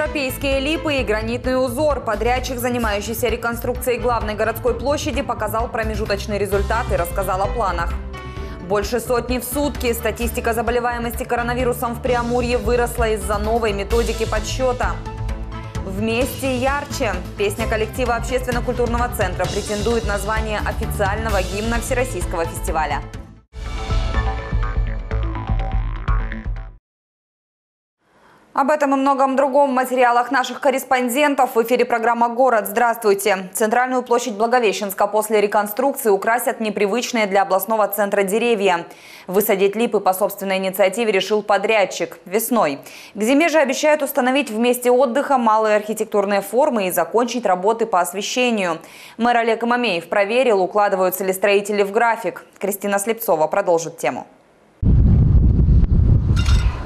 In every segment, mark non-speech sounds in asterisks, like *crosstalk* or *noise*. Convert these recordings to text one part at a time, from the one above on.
Европейские липы и гранитный узор. Подрядчик, занимающийся реконструкцией главной городской площади, показал промежуточный результат и рассказал о планах. Больше сотни в сутки. Статистика заболеваемости коронавирусом в Преамурье выросла из-за новой методики подсчета. Вместе ярче. Песня коллектива общественно-культурного центра претендует на звание официального гимна Всероссийского фестиваля. Об этом и многом другом в материалах наших корреспондентов в эфире программа «Город». Здравствуйте. Центральную площадь Благовещенска после реконструкции украсят непривычные для областного центра деревья. Высадить липы по собственной инициативе решил подрядчик весной. К зиме же обещают установить в месте отдыха малые архитектурные формы и закончить работы по освещению. Мэр Олег Мамеев проверил, укладываются ли строители в график. Кристина Слепцова продолжит тему.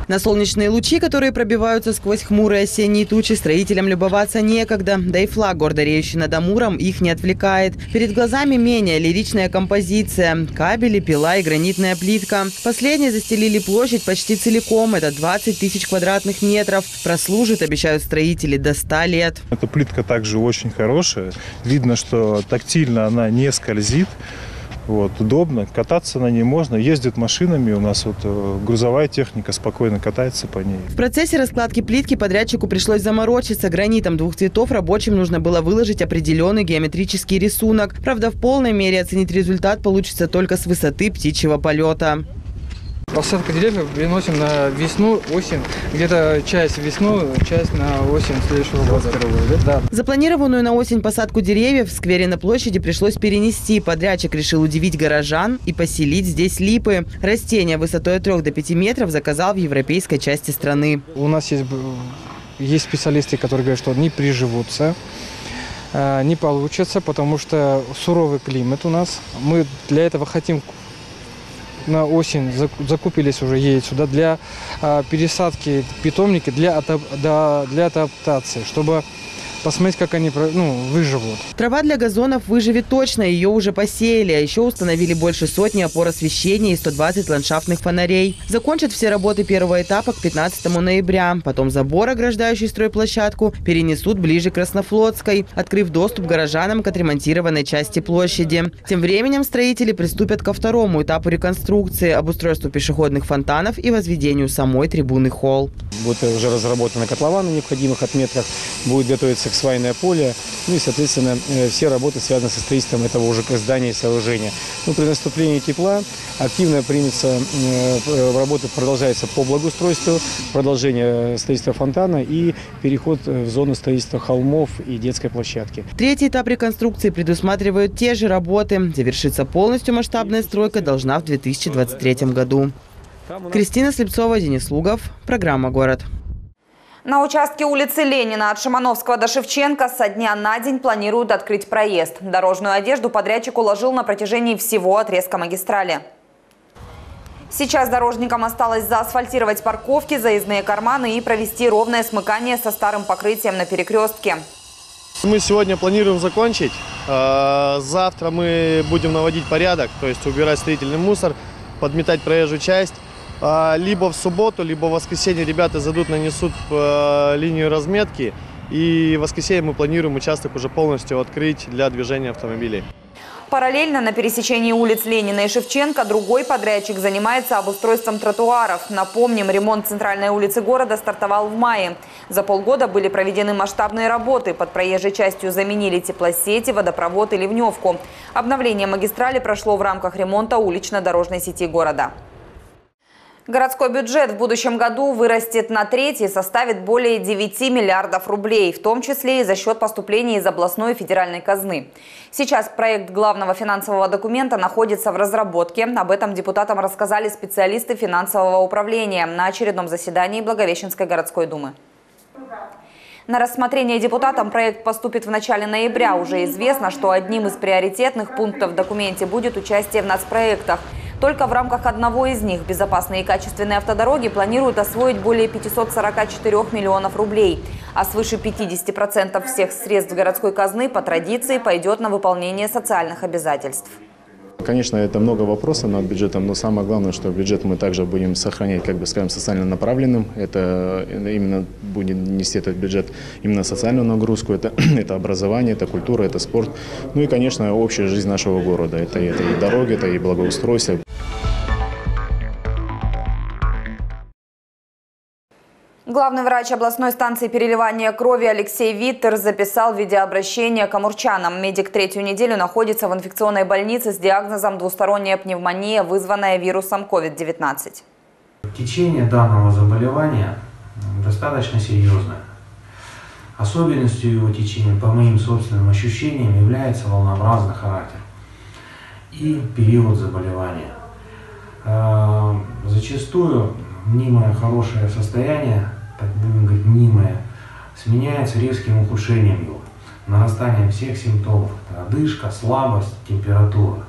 На солнечные лучи, которые пробиваются сквозь хмурые осенние тучи, строителям любоваться некогда. Да и флаг, гордо реющий над Амуром, их не отвлекает. Перед глазами менее лиричная композиция. Кабели, пила и гранитная плитка. Последние застелили площадь почти целиком. Это 20 тысяч квадратных метров. Прослужит, обещают строители, до 100 лет. Эта плитка также очень хорошая. Видно, что тактильно она не скользит. Вот, удобно, кататься на ней можно. Ездят машинами, у нас вот э, грузовая техника спокойно катается по ней. В процессе раскладки плитки подрядчику пришлось заморочиться. Гранитом двух цветов рабочим нужно было выложить определенный геометрический рисунок. Правда, в полной мере оценить результат получится только с высоты птичьего полета. Посадка деревьев переносим на весну, осень. Где-то часть весну, часть на осень следующего года. Да? Запланированную на осень посадку деревьев в сквере на площади пришлось перенести. Подрядчик решил удивить горожан и поселить здесь липы. Растения высотой от 3 до 5 метров заказал в европейской части страны. У нас есть, есть специалисты, которые говорят, что не приживутся э, не получится, потому что суровый климат у нас. Мы для этого хотим на осень закупились уже едет сюда для а, пересадки питомники для, для адаптации, чтобы посмотреть, как они ну, выживут. Трава для газонов выживет точно, ее уже посеяли, а еще установили больше сотни опор освещения и 120 ландшафтных фонарей. Закончат все работы первого этапа к 15 ноября. Потом забор, ограждающий стройплощадку, перенесут ближе к Краснофлотской, открыв доступ горожанам к отремонтированной части площади. Тем временем строители приступят ко второму этапу реконструкции, обустройству пешеходных фонтанов и возведению самой трибуны холл. Будет уже разработаны котлованы необходимых отметках, будет готовиться свайное поле, ну и, соответственно, э, все работы связаны со строительством этого уже здания и сооружения. Ну, при наступлении тепла активно примется, э, работа продолжается по благоустройству, продолжение строительства фонтана и переход в зону строительства холмов и детской площадки. Третий этап реконструкции предусматривает те же работы. Завершиться полностью масштабная стройка должна в 2023 году. Кристина Слепцова, Денис Лугов. Программа «Город». На участке улицы Ленина от Шимановского до Шевченко со дня на день планируют открыть проезд. Дорожную одежду подрядчик уложил на протяжении всего отрезка магистрали. Сейчас дорожникам осталось заасфальтировать парковки, заездные карманы и провести ровное смыкание со старым покрытием на перекрестке. Мы сегодня планируем закончить. А, завтра мы будем наводить порядок, то есть убирать строительный мусор, подметать проезжую часть. А, либо в субботу, либо в воскресенье ребята зайдут, нанесут э, линию разметки. И в воскресенье мы планируем участок уже полностью открыть для движения автомобилей. Параллельно на пересечении улиц Ленина и Шевченко другой подрядчик занимается обустройством тротуаров. Напомним, ремонт центральной улицы города стартовал в мае. За полгода были проведены масштабные работы. Под проезжей частью заменили теплосети, водопровод и ливневку. Обновление магистрали прошло в рамках ремонта улично-дорожной сети города. Городской бюджет в будущем году вырастет на треть и составит более 9 миллиардов рублей, в том числе и за счет поступлений из областной и федеральной казны. Сейчас проект главного финансового документа находится в разработке. Об этом депутатам рассказали специалисты финансового управления на очередном заседании Благовещенской городской думы. На рассмотрение депутатам проект поступит в начале ноября. Уже известно, что одним из приоритетных пунктов в документе будет участие в нацпроектах – только в рамках одного из них безопасные и качественные автодороги планируют освоить более 544 миллионов рублей. А свыше 50% всех средств городской казны по традиции пойдет на выполнение социальных обязательств. Конечно, это много вопросов над бюджетом, но самое главное, что бюджет мы также будем сохранять, как бы скажем, социально направленным. Это именно будет нести этот бюджет именно социальную нагрузку. Это, *clears throat* это образование, это культура, это спорт. Ну и, конечно, общая жизнь нашего города. Это, это и дороги, это и благоустройство. Главный врач областной станции переливания крови Алексей Виттер записал видеообращение к амурчанам. Медик третью неделю находится в инфекционной больнице с диагнозом двусторонняя пневмония, вызванная вирусом COVID-19. Течение данного заболевания достаточно серьезное. Особенностью его течения, по моим собственным ощущениям, является волнообразный характер и период заболевания. Э, зачастую мнимое хорошее состояние, так будем говорить, мнимое, сменяется резким ухудшением его, нарастанием всех симптомов. Одышка, слабость, температура.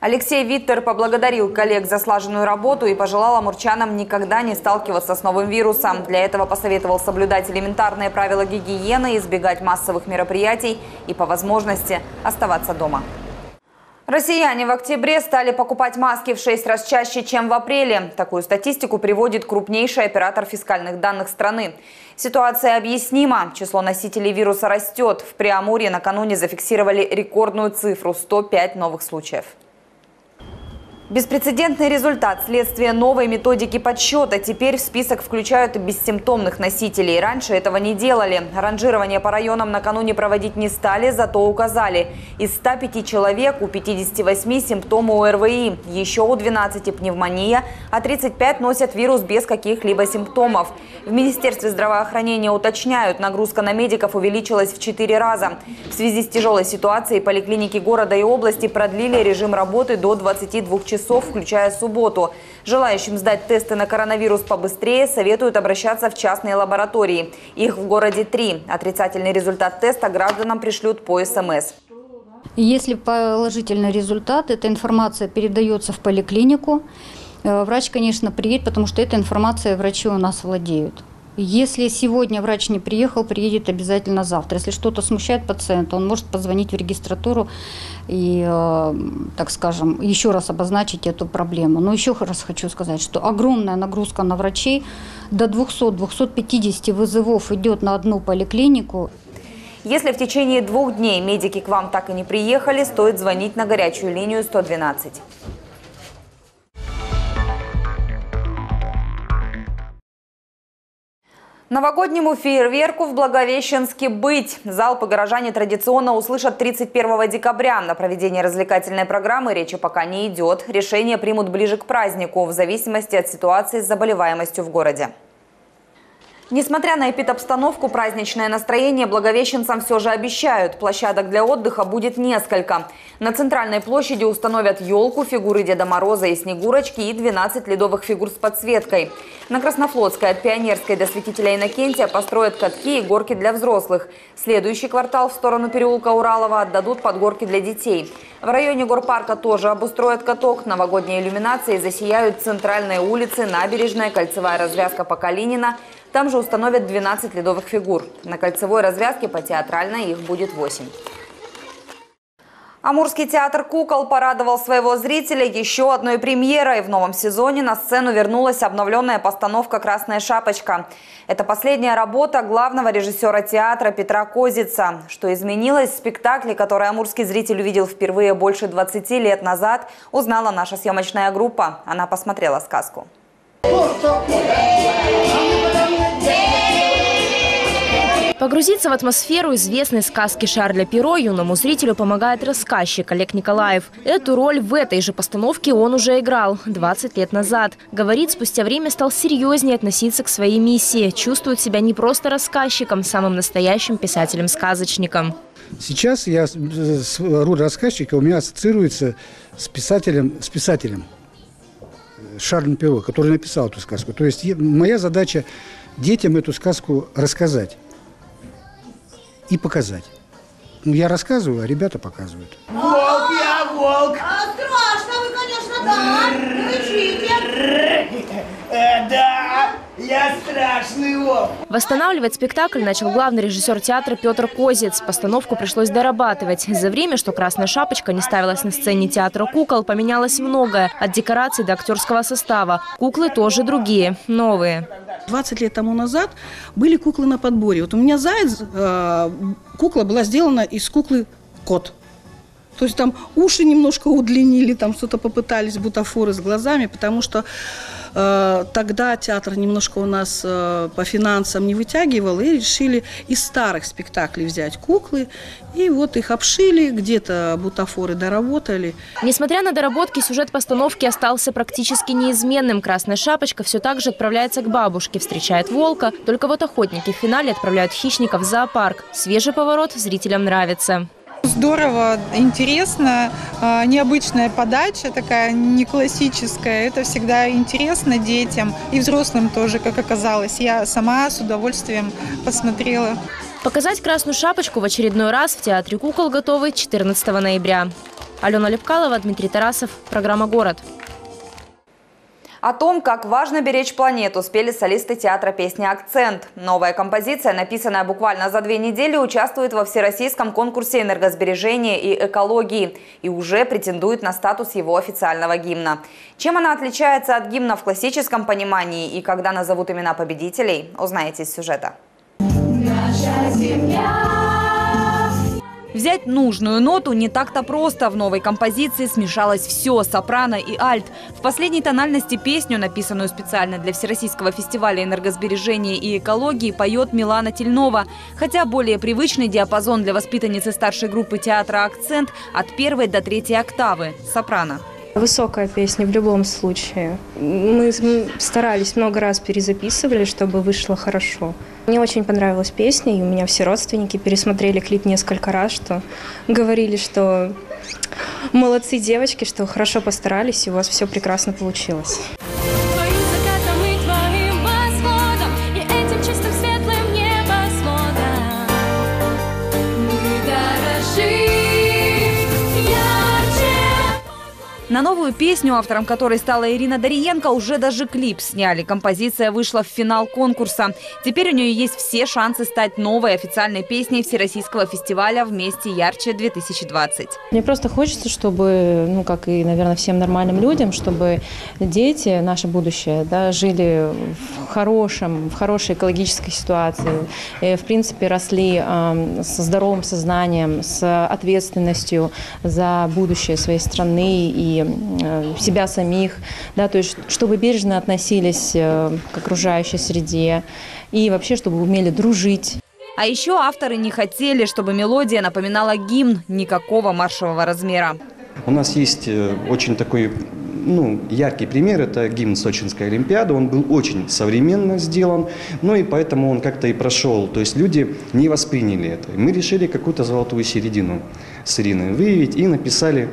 Алексей Виттер поблагодарил коллег за слаженную работу и пожелал амурчанам никогда не сталкиваться с новым вирусом. Для этого посоветовал соблюдать элементарные правила гигиены, избегать массовых мероприятий и по возможности оставаться дома. Россияне в октябре стали покупать маски в 6 раз чаще, чем в апреле. Такую статистику приводит крупнейший оператор фискальных данных страны. Ситуация объяснима. Число носителей вируса растет. В Приамурье накануне зафиксировали рекордную цифру – 105 новых случаев. Беспрецедентный результат следствия новой методики подсчета. Теперь в список включают и бессимптомных носителей. Раньше этого не делали. Ранжирование по районам накануне проводить не стали, зато указали. Из 105 человек у 58 симптомы ОРВИ. Еще у 12 пневмония, а 35 носят вирус без каких-либо симптомов. В Министерстве здравоохранения уточняют, нагрузка на медиков увеличилась в 4 раза. В связи с тяжелой ситуацией поликлиники города и области продлили режим работы до 22 часов часов, включая субботу. Желающим сдать тесты на коронавирус побыстрее советуют обращаться в частные лаборатории. Их в городе три. Отрицательный результат теста гражданам пришлют по СМС. Если положительный результат, эта информация передается в поликлинику. Э, врач, конечно, приедет, потому что эта информация врачи у нас владеют. Если сегодня врач не приехал, приедет обязательно завтра. Если что-то смущает пациента, он может позвонить в регистратуру и, э, так скажем, еще раз обозначить эту проблему. Но еще раз хочу сказать, что огромная нагрузка на врачей, до 200-250 вызовов идет на одну поликлинику. Если в течение двух дней медики к вам так и не приехали, стоит звонить на горячую линию 112. Новогоднему фейерверку в Благовещенске быть. Залпы горожане традиционно услышат 31 декабря. На проведение развлекательной программы речи пока не идет. Решение примут ближе к празднику, в зависимости от ситуации с заболеваемостью в городе. Несмотря на эпидобстановку, праздничное настроение благовещенцам все же обещают. Площадок для отдыха будет несколько. На центральной площади установят елку, фигуры Деда Мороза и Снегурочки и 12 ледовых фигур с подсветкой. На Краснофлотской от Пионерской до Святителя Иннокентия построят катки и горки для взрослых. Следующий квартал в сторону переулка Уралова отдадут под горки для детей. В районе горпарка тоже обустроят каток. Новогодние иллюминации засияют центральные улицы, набережная, кольцевая развязка по Калинина – там же установят 12 ледовых фигур. На кольцевой развязке по театральной их будет 8. Амурский театр «Кукол» порадовал своего зрителя еще одной премьерой. В новом сезоне на сцену вернулась обновленная постановка «Красная шапочка». Это последняя работа главного режиссера театра Петра Козица. Что изменилось в спектакле, который амурский зритель увидел впервые больше 20 лет назад, узнала наша съемочная группа. Она посмотрела сказку. Погрузиться в атмосферу известной сказки Шарля Перо юному зрителю помогает рассказчик Олег Николаев. Эту роль в этой же постановке он уже играл 20 лет назад. Говорит, спустя время стал серьезнее относиться к своей миссии. Чувствует себя не просто рассказчиком, самым настоящим писателем-сказочником. Сейчас я, роль рассказчика у меня ассоциируется с писателем, с писателем Шарлем Перо, который написал эту сказку. То есть моя задача детям эту сказку рассказать и показать. Ну, я рассказываю, а ребята показывают. Волк я, волк! А, страшно вы, конечно, да. Рычите. Э, да, Я страшный волк. Восстанавливать спектакль начал главный режиссер театра Петр Козец. Постановку пришлось дорабатывать. За время, что «Красная шапочка» не ставилась на сцене театра кукол, поменялось многое. От декораций до актерского состава. Куклы тоже другие, новые. 20 лет тому назад были куклы на подборе. Вот у меня заяц, э, кукла была сделана из куклы кот. То есть там уши немножко удлинили, там что-то попытались, бутафоры с глазами, потому что тогда театр немножко у нас э, по финансам не вытягивал, и решили из старых спектаклей взять куклы, и вот их обшили, где-то бутафоры доработали. Несмотря на доработки, сюжет постановки остался практически неизменным. «Красная шапочка» все так же отправляется к бабушке, встречает волка. Только вот охотники в финале отправляют хищников в зоопарк. Свежий поворот зрителям нравится. Здорово, интересно, а, необычная подача, такая не классическая. Это всегда интересно детям и взрослым тоже, как оказалось. Я сама с удовольствием посмотрела. Показать «Красную шапочку» в очередной раз в Театре кукол готовы 14 ноября. Алена Лепкалова, Дмитрий Тарасов. Программа «Город». О том, как важно беречь планету, спели солисты театра песни «Акцент». Новая композиция, написанная буквально за две недели, участвует во всероссийском конкурсе энергосбережения и экологии и уже претендует на статус его официального гимна. Чем она отличается от гимна в классическом понимании и когда назовут имена победителей, узнаете из сюжета. Наша земля Взять нужную ноту не так-то просто. В новой композиции смешалось все – сопрано и альт. В последней тональности песню, написанную специально для Всероссийского фестиваля энергосбережения и экологии, поет Милана Тельнова. Хотя более привычный диапазон для воспитанницы старшей группы театра «Акцент» от первой до третьей октавы – сопрано. Высокая песня в любом случае. Мы старались много раз перезаписывали, чтобы вышло хорошо. Мне очень понравилась песня, и у меня все родственники пересмотрели клип несколько раз, что говорили, что молодцы девочки, что хорошо постарались, и у вас все прекрасно получилось. На новую песню, автором которой стала Ирина Дариенко, уже даже клип сняли. Композиция вышла в финал конкурса. Теперь у нее есть все шансы стать новой официальной песней Всероссийского фестиваля «Вместе ярче-2020». Мне просто хочется, чтобы, ну, как и, наверное, всем нормальным людям, чтобы дети, наше будущее, да, жили в хорошем, в хорошей экологической ситуации, и, в принципе, росли э, со здоровым сознанием, с ответственностью за будущее своей страны и Э, себя самих, да, то есть чтобы бережно относились э, к окружающей среде и вообще, чтобы умели дружить. А еще авторы не хотели, чтобы мелодия напоминала гимн никакого маршевого размера. У нас есть э, очень такой ну, яркий пример – это гимн Сочинской Олимпиады. Он был очень современно сделан, ну и поэтому он как-то и прошел. То есть люди не восприняли это. Мы решили какую-то золотую середину с Ириной выявить и написали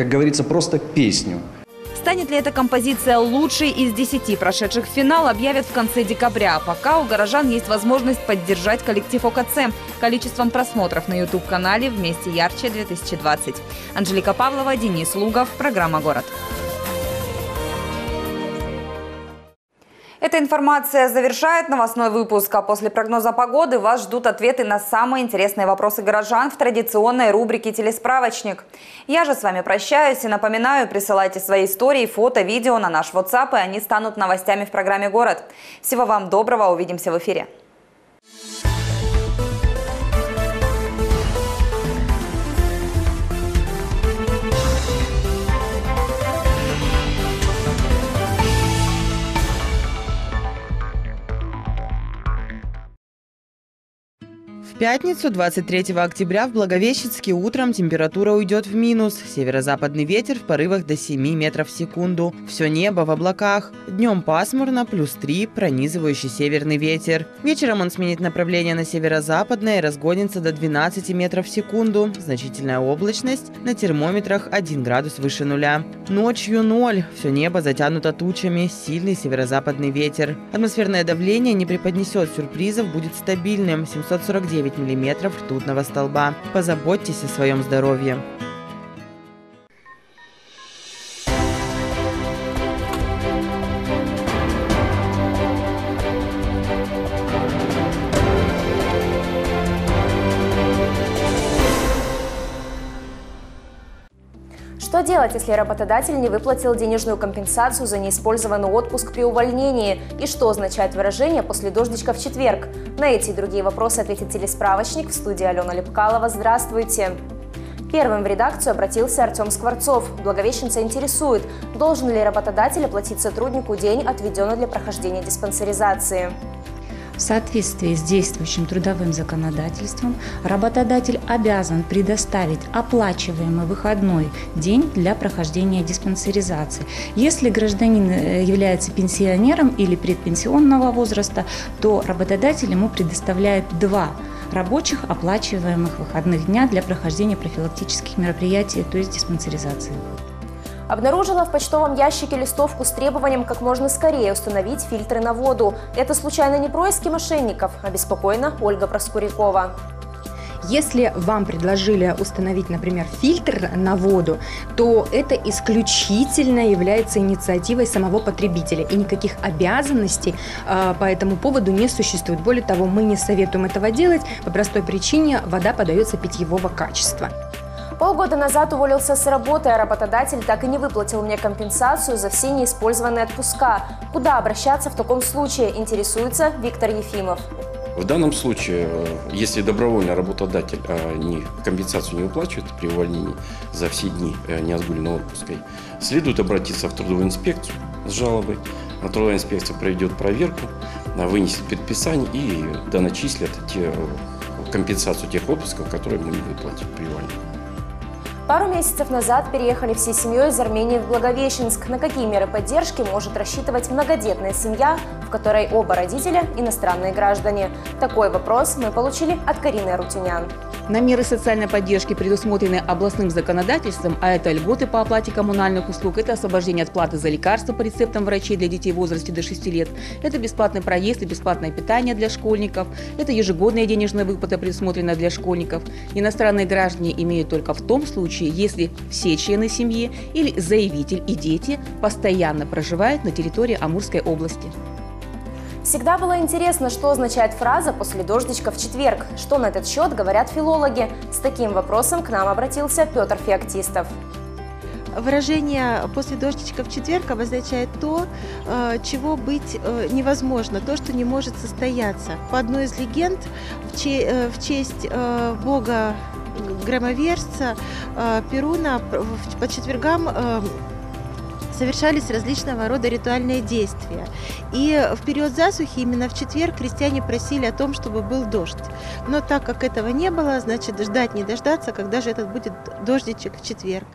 как говорится, просто песню. Станет ли эта композиция лучшей из десяти прошедших финал, объявят в конце декабря. Пока у горожан есть возможность поддержать коллектив ОКЦ количеством просмотров на YouTube-канале «Вместе ярче-2020». Анжелика Павлова, Денис Лугов. Программа «Город». Эта информация завершает новостной выпуск, а после прогноза погоды вас ждут ответы на самые интересные вопросы горожан в традиционной рубрике «Телесправочник». Я же с вами прощаюсь и напоминаю, присылайте свои истории, фото, видео на наш WhatsApp, и они станут новостями в программе «Город». Всего вам доброго, увидимся в эфире. Пятницу, 23 октября, в Благовещенске утром температура уйдет в минус. Северо-западный ветер в порывах до 7 метров в секунду. Все небо в облаках. Днем пасмурно, плюс 3, пронизывающий северный ветер. Вечером он сменит направление на северо-западное и разгонится до 12 метров в секунду. Значительная облачность. На термометрах 1 градус выше нуля. Ночью 0. Все небо затянуто тучами. Сильный северо-западный ветер. Атмосферное давление не преподнесет сюрпризов, будет стабильным. 749 9 мм ртутного столба. Позаботьтесь о своем здоровье. Что делать, если работодатель не выплатил денежную компенсацию за неиспользованный отпуск при увольнении? И что означает выражение «после дождичка в четверг»? На эти и другие вопросы ответит телесправочник в студии Алена Лепкалова. Здравствуйте! Первым в редакцию обратился Артем Скворцов. Благовещенца интересует, должен ли работодатель оплатить сотруднику день, отведенный для прохождения диспансеризации. В соответствии с действующим трудовым законодательством работодатель обязан предоставить оплачиваемый выходной день для прохождения диспансеризации. Если гражданин э, является пенсионером или предпенсионного возраста, то работодатель ему предоставляет два рабочих оплачиваемых выходных дня для прохождения профилактических мероприятий, то есть диспансеризации. Обнаружила в почтовом ящике листовку с требованием как можно скорее установить фильтры на воду. Это случайно не происки мошенников? Обеспокоена Ольга Проскурякова. Если вам предложили установить, например, фильтр на воду, то это исключительно является инициативой самого потребителя, и никаких обязанностей э, по этому поводу не существует. Более того, мы не советуем этого делать по простой причине – вода подается питьевого качества. Полгода назад уволился с работы, а работодатель так и не выплатил мне компенсацию за все неиспользованные отпуска. Куда обращаться в таком случае, интересуется Виктор Ефимов. В данном случае, э, если добровольно работодатель э, не, компенсацию не выплачивает при увольнении за все дни э, неотгульного отпуска, следует обратиться в трудовую инспекцию с жалобой. Трудовая инспекция проведет проверку, вынесет предписание и доначислят те, компенсацию тех отпусков, которые мы не выплатим при увольнении. Пару месяцев назад переехали всей семьей из Армении в Благовещенск. На какие меры поддержки может рассчитывать многодетная семья, в которой оба родителя – иностранные граждане? Такой вопрос мы получили от Карины Рутюнян. На меры социальной поддержки предусмотрены областным законодательством, а это льготы по оплате коммунальных услуг, это освобождение от платы за лекарства по рецептам врачей для детей в возрасте до 6 лет, это бесплатный проезд и бесплатное питание для школьников, это ежегодная денежная выплата, предусмотренная для школьников. Иностранные граждане имеют только в том случае, если все члены семьи или заявитель и дети постоянно проживают на территории Амурской области. Всегда было интересно, что означает фраза «после дождичка в четверг». Что на этот счет говорят филологи? С таким вопросом к нам обратился Петр Феоктистов. Выражение «после дождичка в четверг» обозначает то, э, чего быть э, невозможно, то, что не может состояться. По одной из легенд, в э, честь бога громоверца Перуна по четвергам совершались различного рода ритуальные действия. И в период засухи, именно в четверг, крестьяне просили о том, чтобы был дождь. Но так как этого не было, значит, ждать не дождаться, когда же этот будет дождичек в четверг.